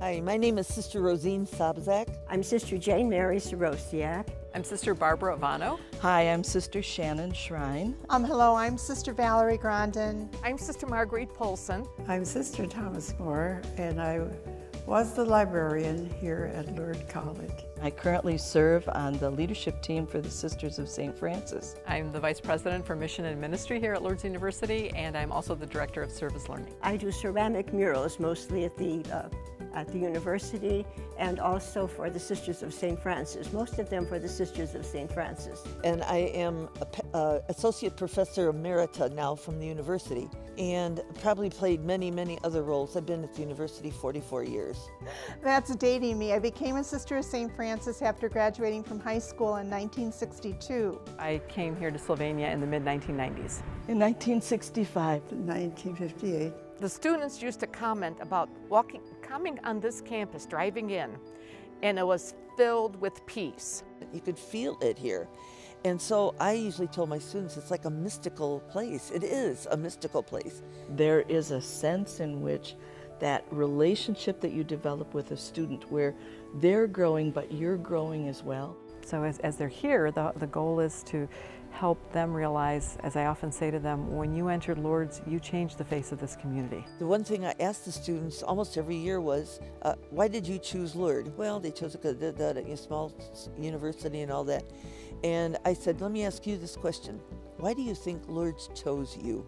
Hi, my name is Sister Rosine Sobczak. I'm Sister Jane Mary Sorosiak. I'm Sister Barbara Ivano. Hi, I'm Sister Shannon Schrein. Um, hello, I'm Sister Valerie Grandin. I'm Sister Marguerite Polcyn. I'm Sister Thomas More, and I was the librarian here at Lourdes College. I currently serve on the leadership team for the Sisters of St. Francis. I'm the Vice President for Mission and Ministry here at Lourdes University, and I'm also the Director of Service Learning. I do ceramic murals mostly at the uh, at the university and also for the Sisters of St. Francis, most of them for the Sisters of St. Francis. And I am a, uh, Associate Professor Emerita now from the university and probably played many, many other roles. I've been at the university 44 years. That's dating me. I became a Sister of St. Francis after graduating from high school in 1962. I came here to Sylvania in the mid-1990s. In 1965. 1958. The students used to comment about walking, coming on this campus, driving in, and it was filled with peace. You could feel it here. And so I usually tell my students it's like a mystical place. It is a mystical place. There is a sense in which that relationship that you develop with a student where they're growing but you're growing as well. So as, as they're here, the, the goal is to help them realize, as I often say to them, when you entered Lourdes, you changed the face of this community. The one thing I asked the students almost every year was, uh, why did you choose Lourdes? Well, they chose a, a small university and all that. And I said, let me ask you this question. Why do you think Lourdes chose you?